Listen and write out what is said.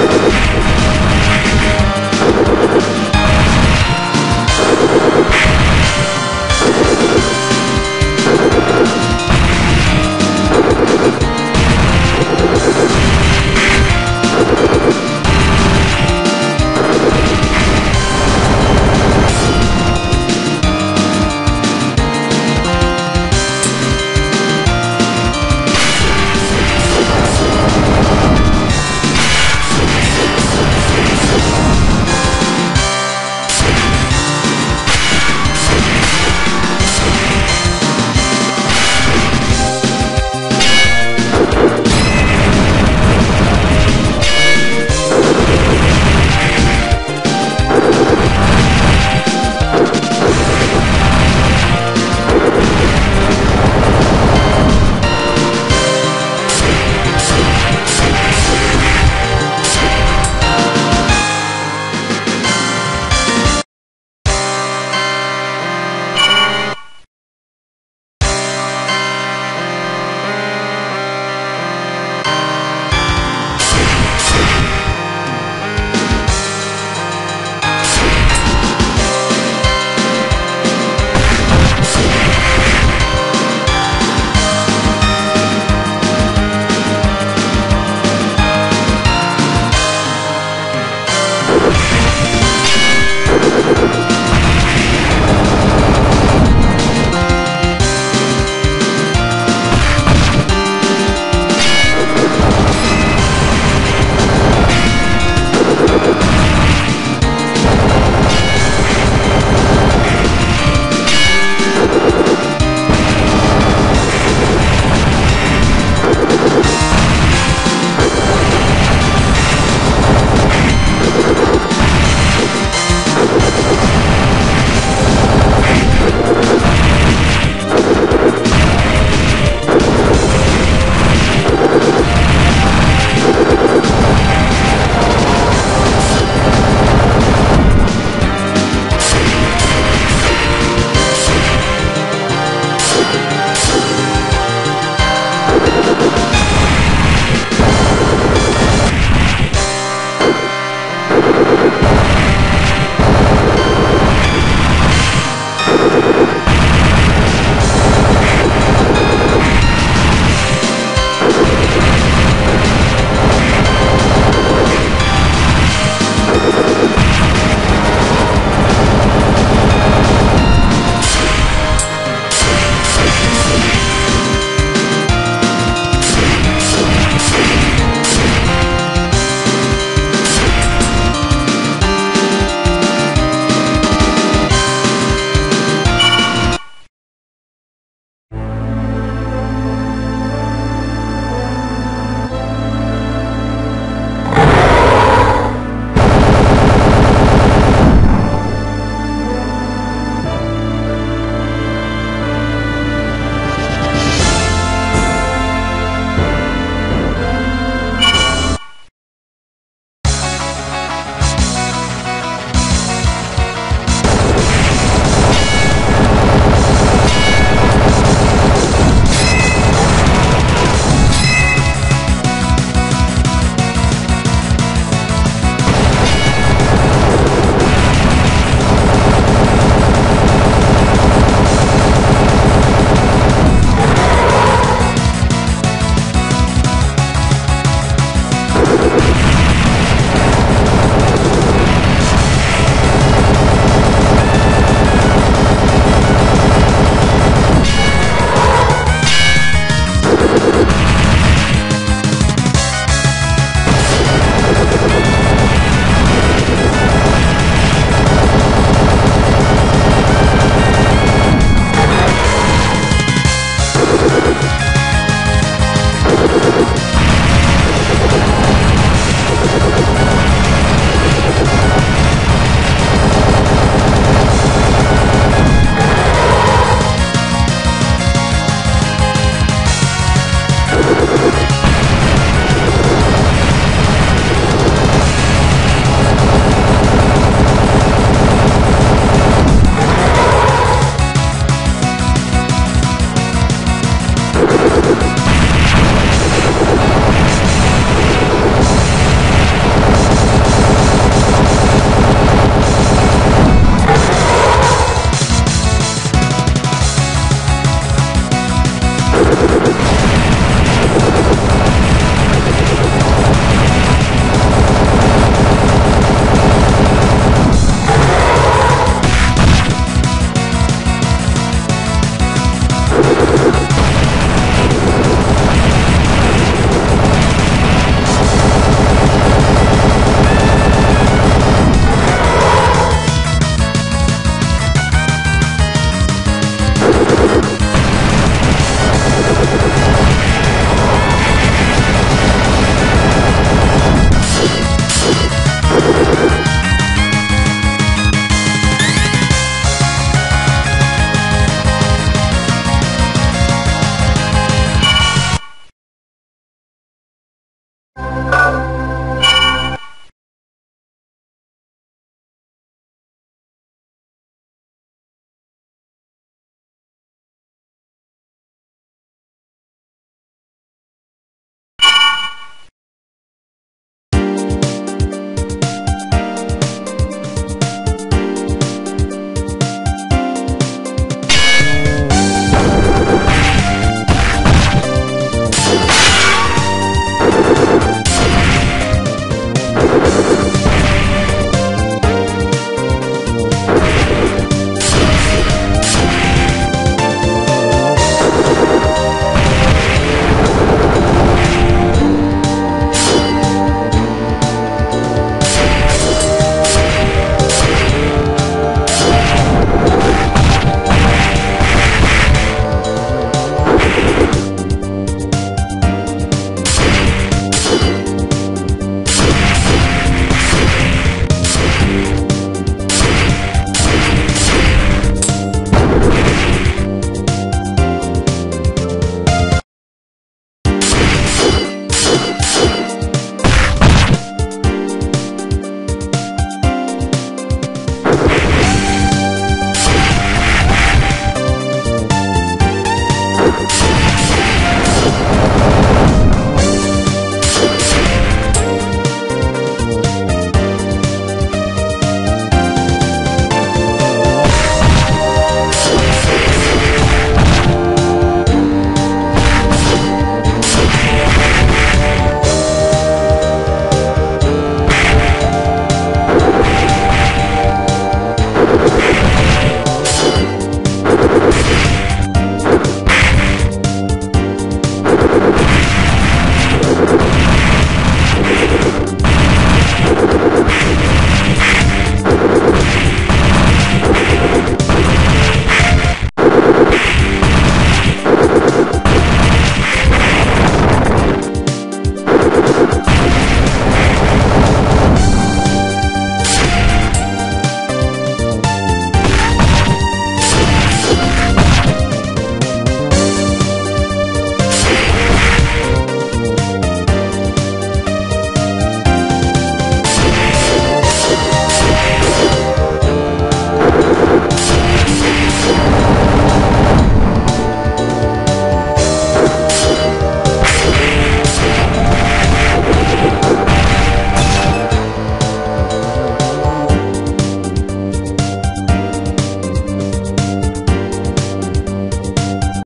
you